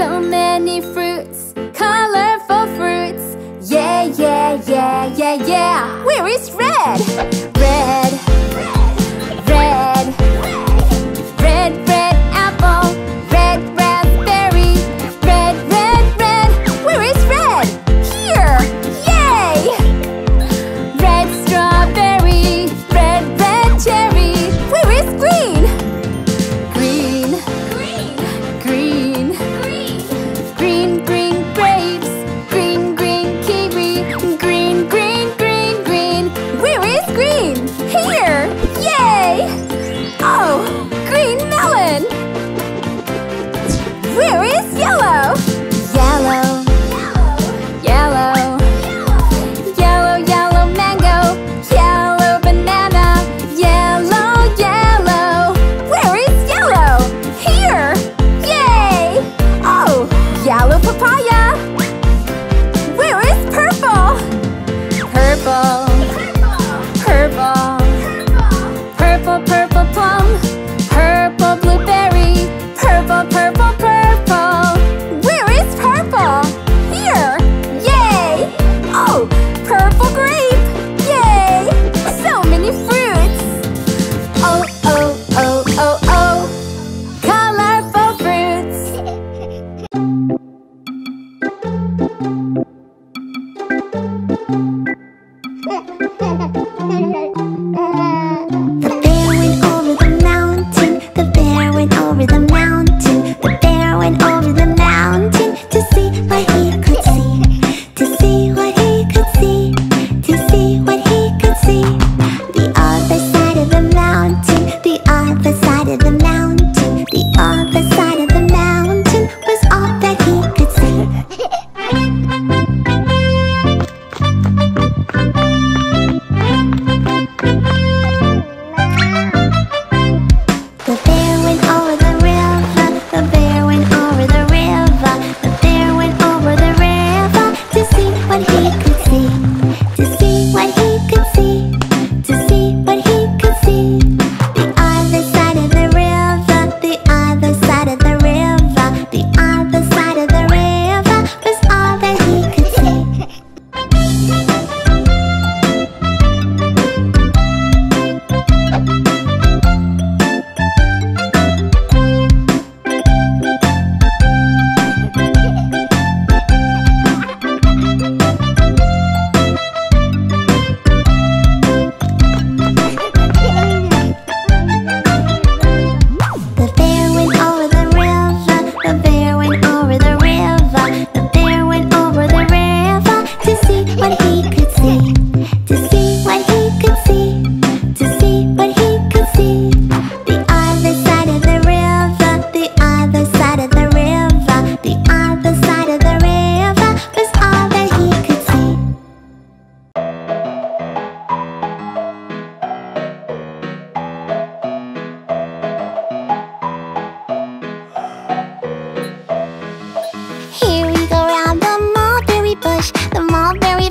So many fruits,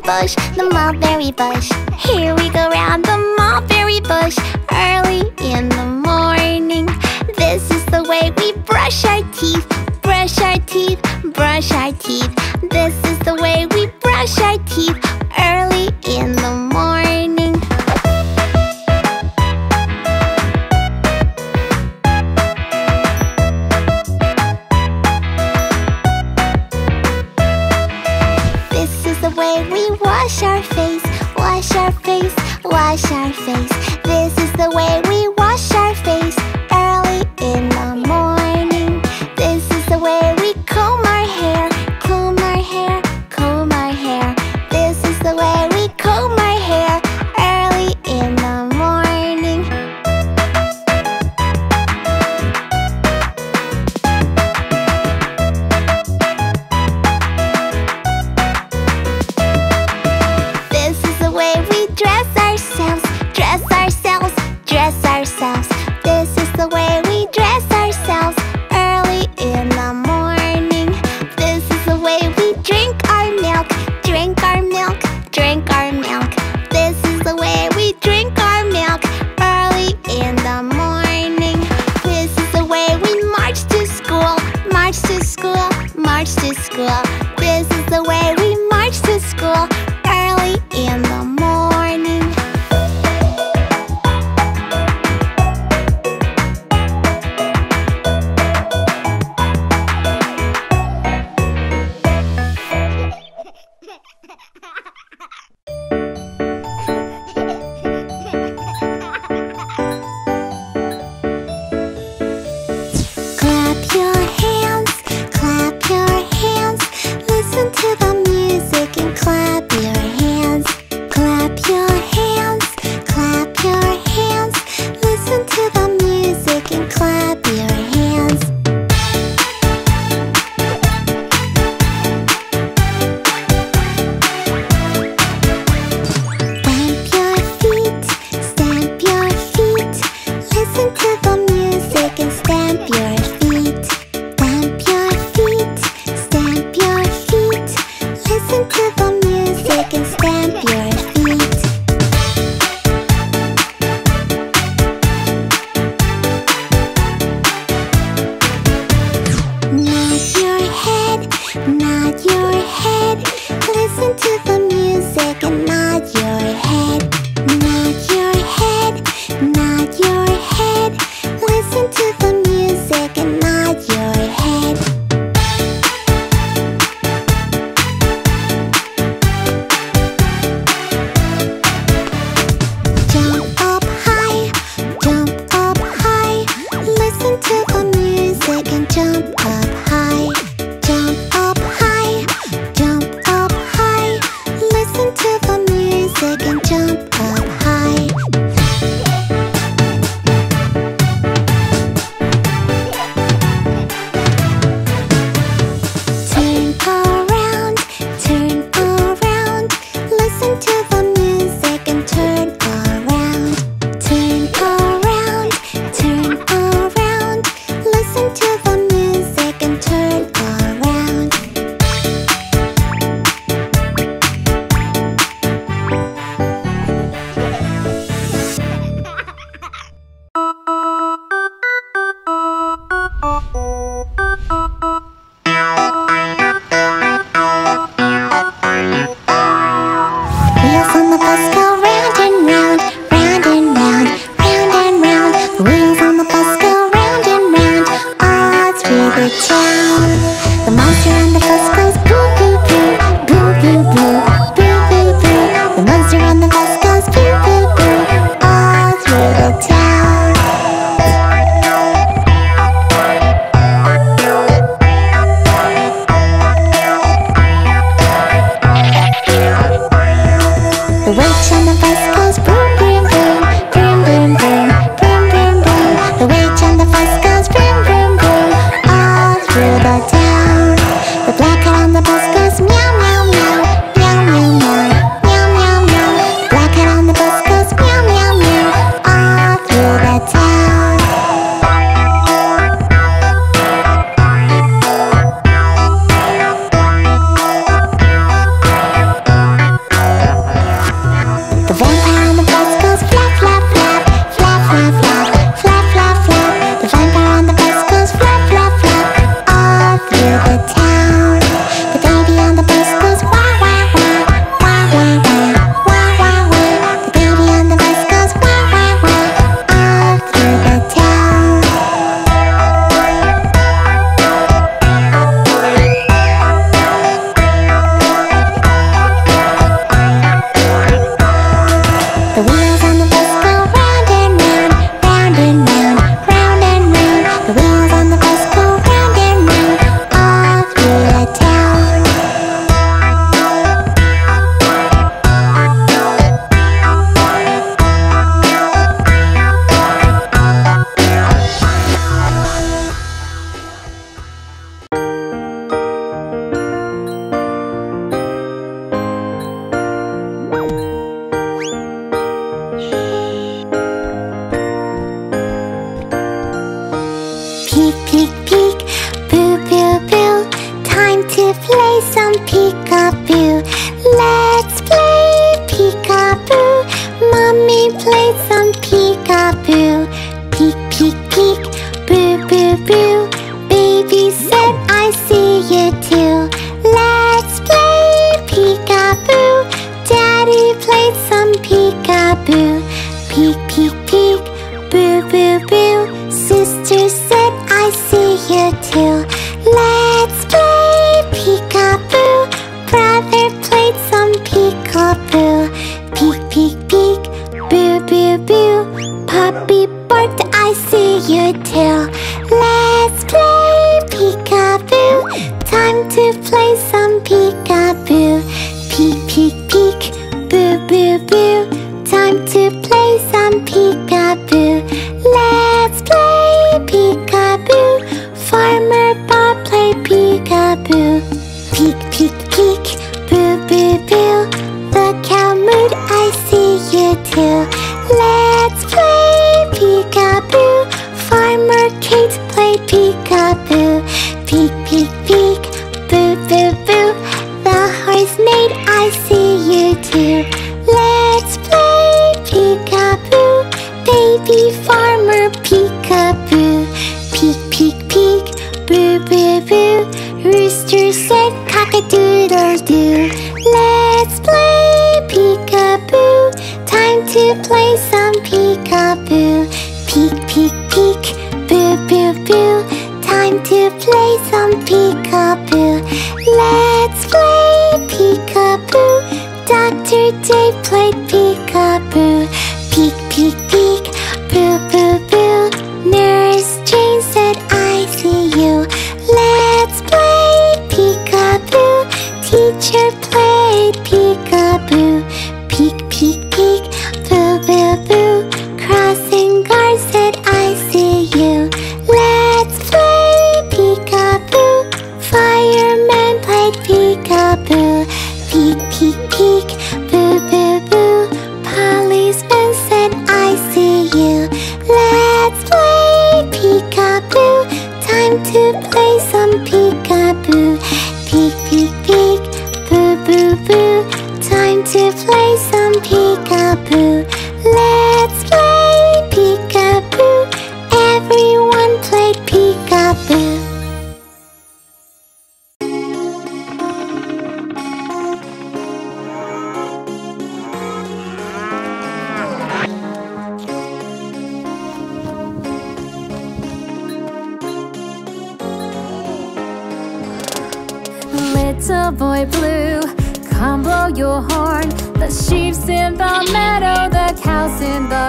dress morning. This is the way we brush our teeth, brush our teeth, brush our teeth. This is the way we brush our ourselves.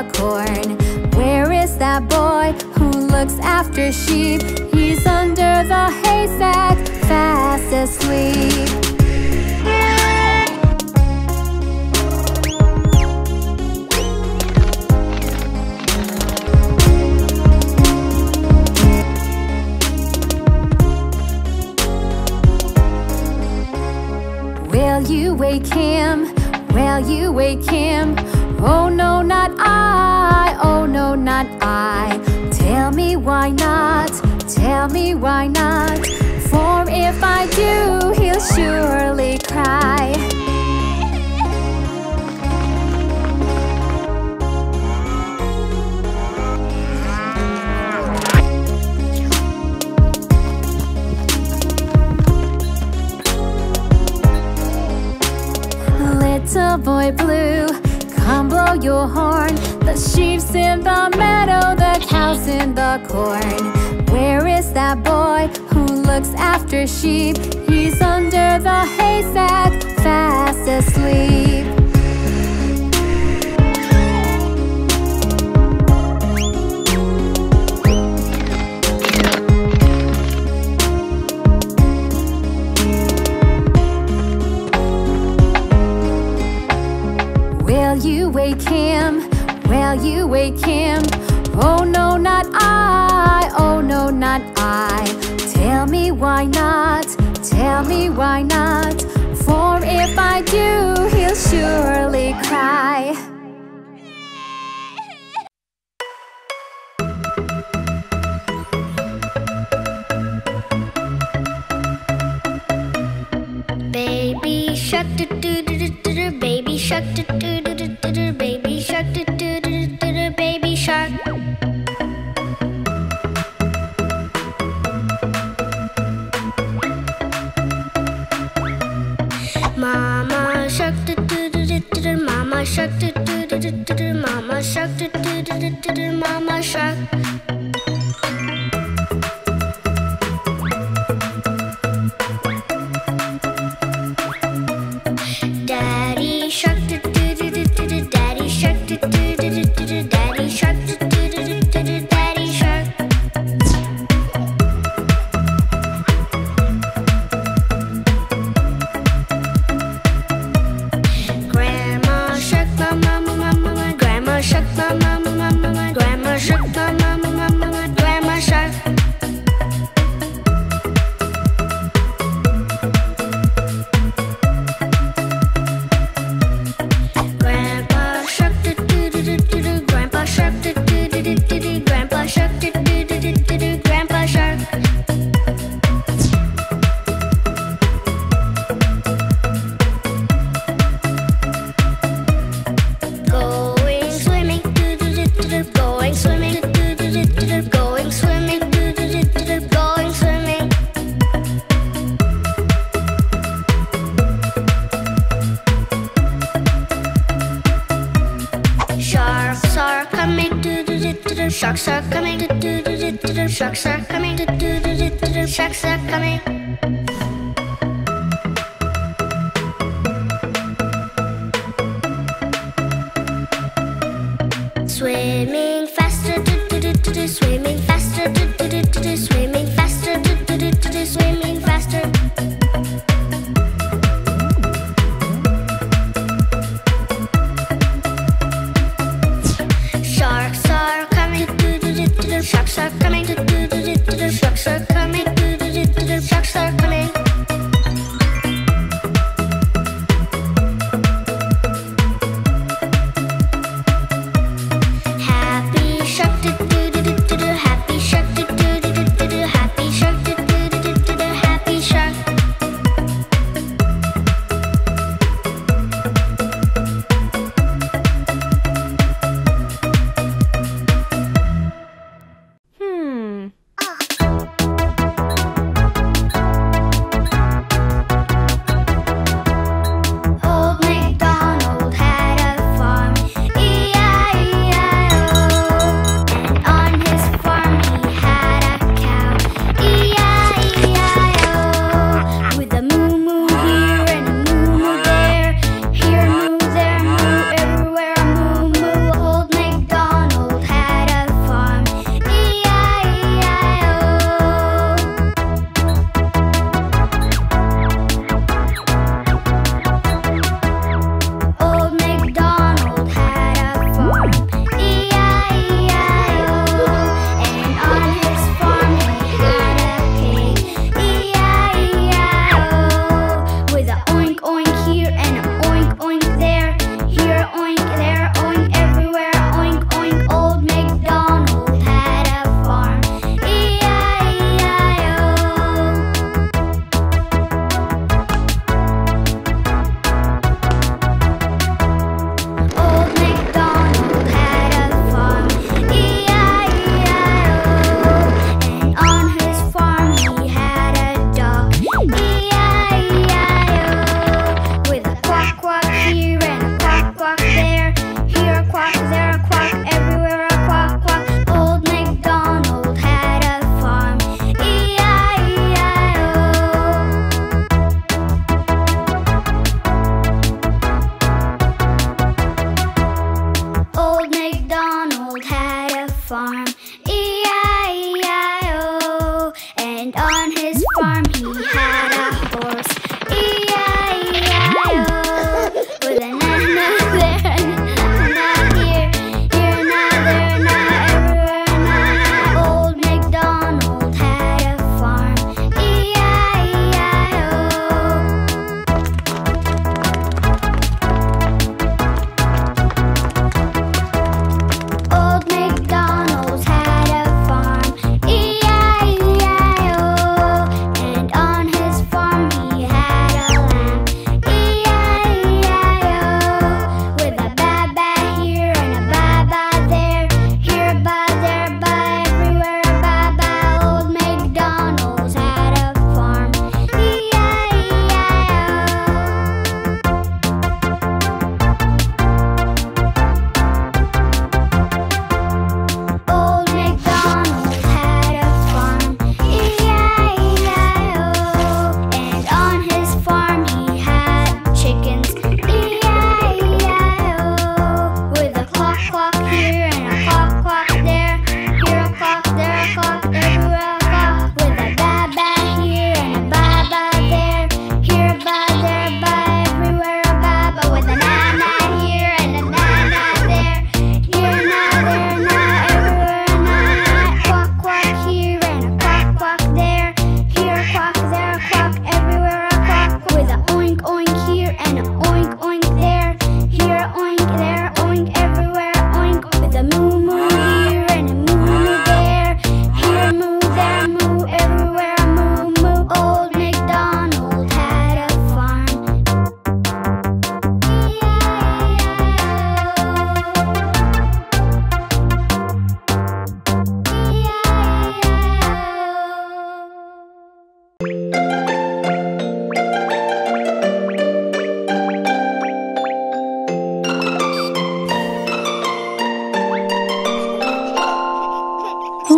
corn. Where is that boy who looks after sheep? He's under the haystack, fast asleep. born. Where is that boy who looks after sheep? He's under the haystack, fast asleep. why not? Tell me why not? For if I do, he'll surely come.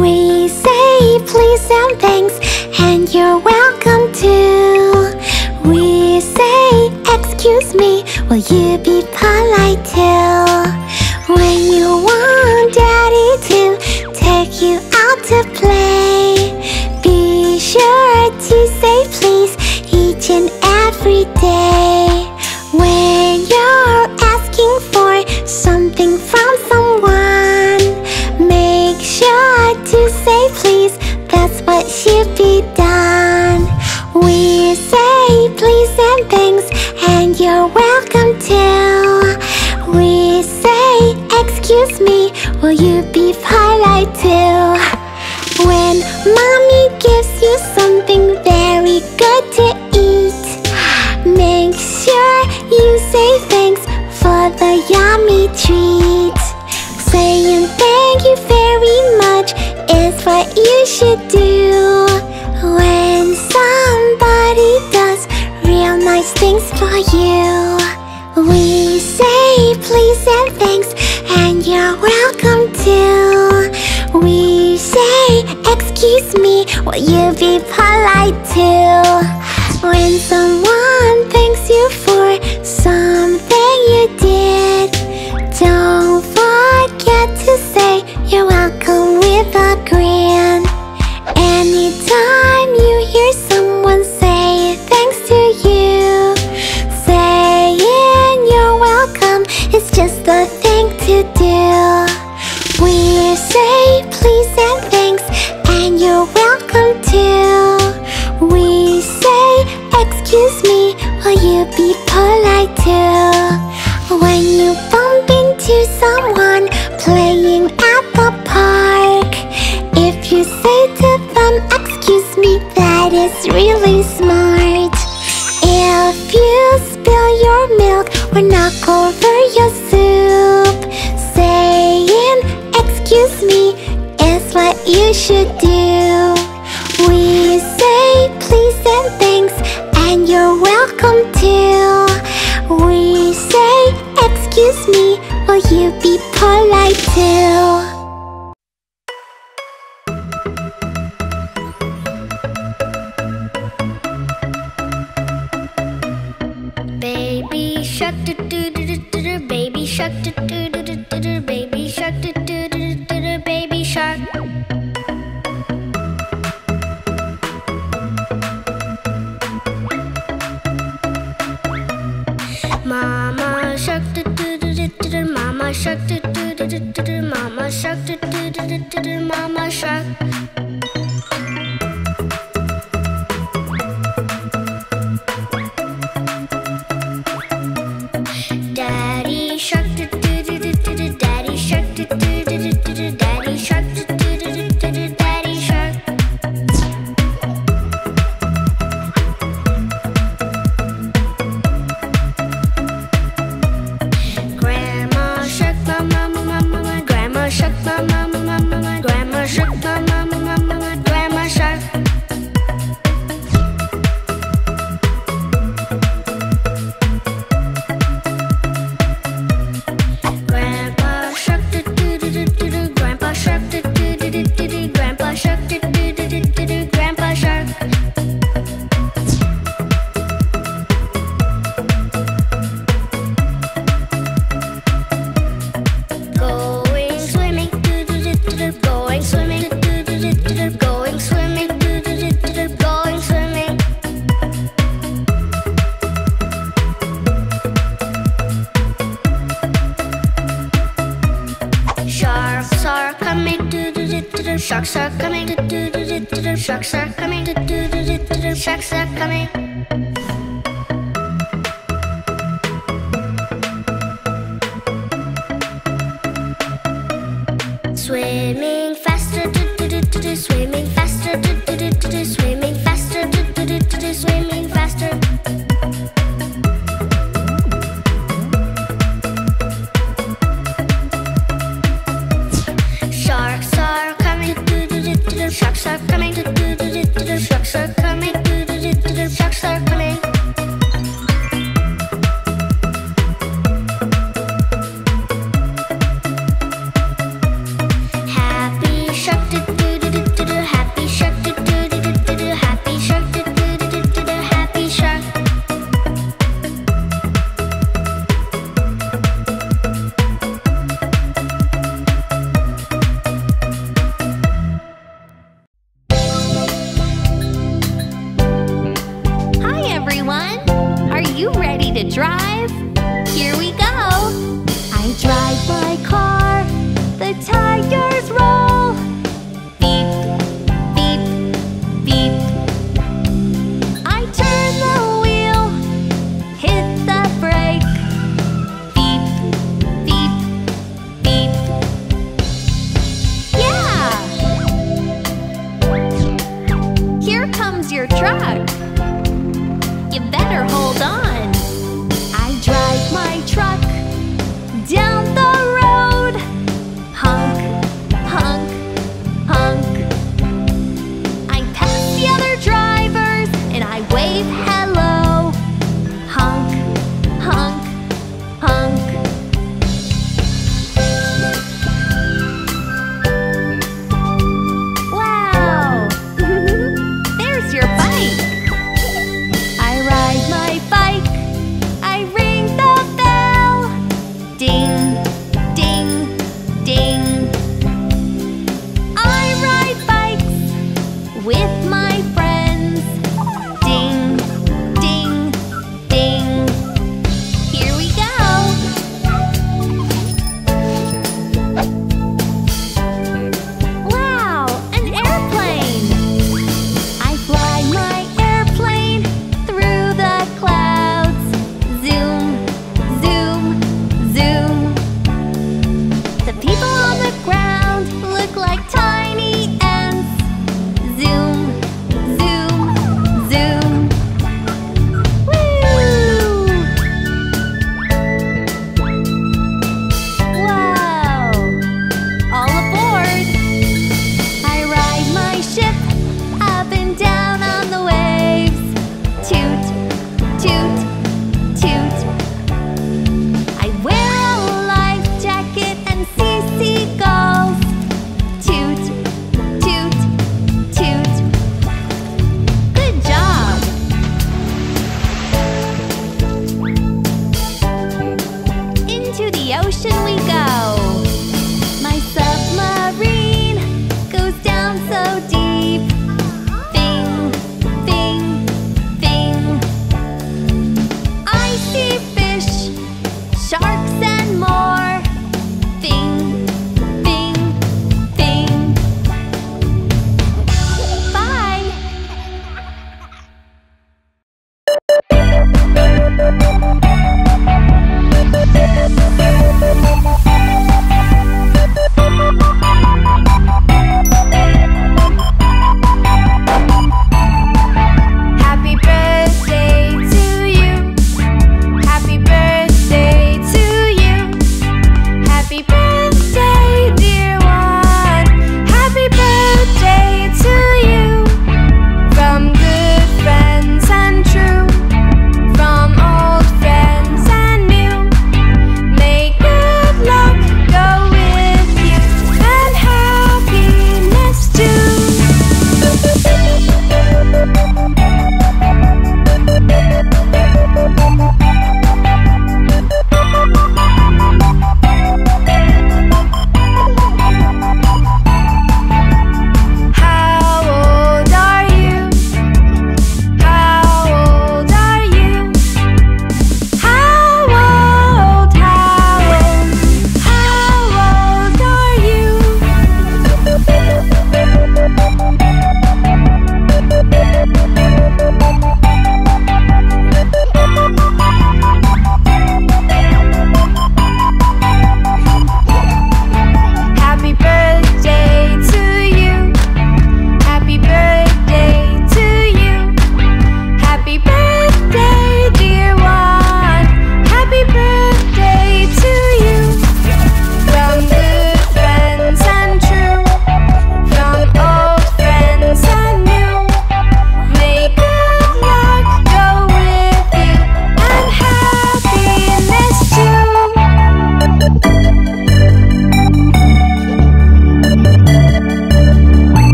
We say please and thanks And you're welcome too We say excuse me Will you be polite too? to do. We say please and thanks And you're welcome too. We say excuse me Will you be polite too? When you bump into someone Playing at the park If you say to them excuse me That is really smart. If you spill your milk We're not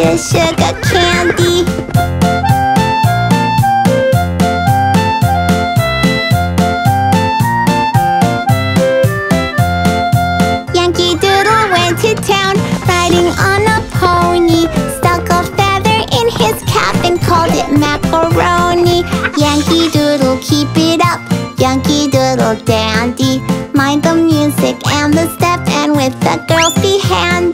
your sugar candy. Yankee Doodle went to town riding on a pony. Stuck a feather in his cap and called it macaroni. Yankee Doodle, keep it up. Yankee Doodle dandy. Mind the music and the step and with the girls be handy.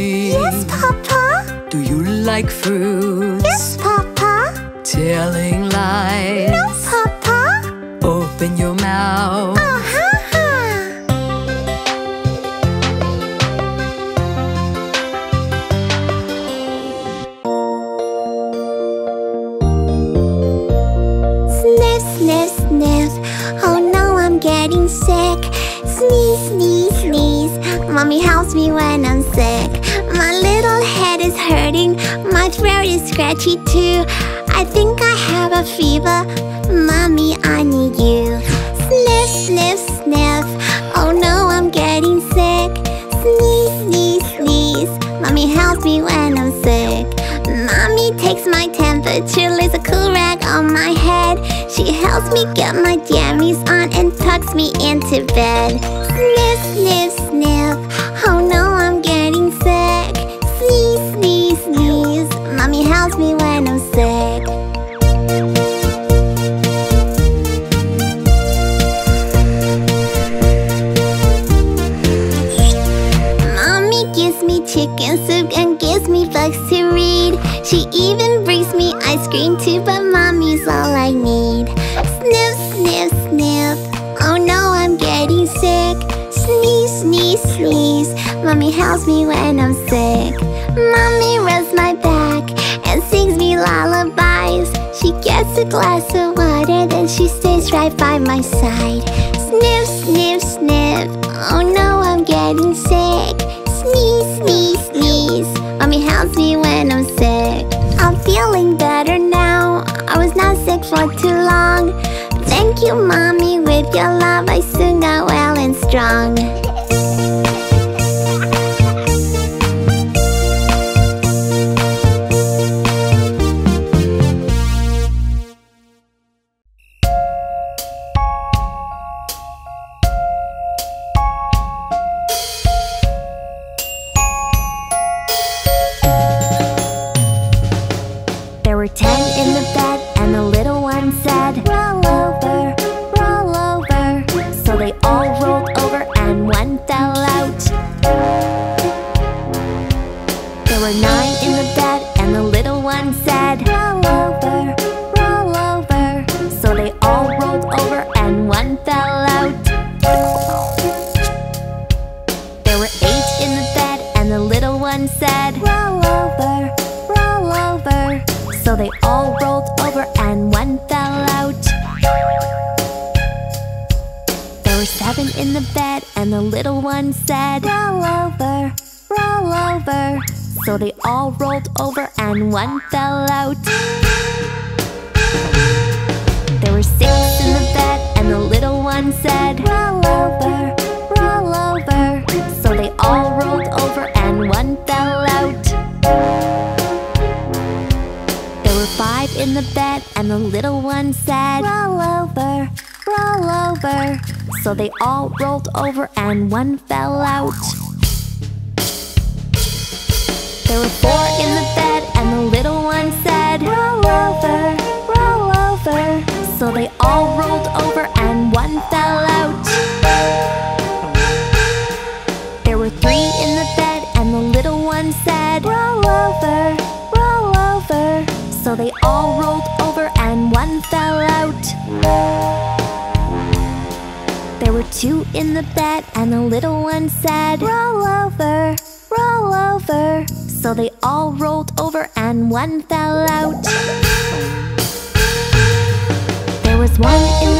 Johnny, Yes, Papa. do you like fruits? Yes, Papa. Telling lies. No, Papa. Open your mouth. Uh-huh. Sniff, sniff. Oh no, I'm getting sick. Sneeze, sneeze, sneeze. Mommy helps me when I'm sick. My little head is hurting. My throat is scratchy too. I think I have a fever. Mommy, I need you. Sniff, sniff, sniff. Oh no, I'm getting sick. Sneeze, sneeze, sneeze. Mommy helps me when I'm sick. Mommy takes my temperature, lays a cool rag on my head. She helps me get my jammies on and tucks me into bed. Sniff, sniff, even brings me ice cream too, but mommy's all I need. Sniff, sniff, sniff. Oh no, I'm getting sick. Sneeze, sneeze, sneeze. Mommy helps me when I'm sick. Mommy rubs my back and sings me lullabies. She gets a glass of water, then she stays right by my side. Sniff, sniff, sniff. Oh no, I'm getting sick. Sneeze, sneeze, sneeze. Mommy helps me when I'm sick. For too long. Thank you, Mommy. With your love, I soon got well and strong. the bed, and the little one said, Roll over, roll over. So they all rolled over, and one fell out. There was one in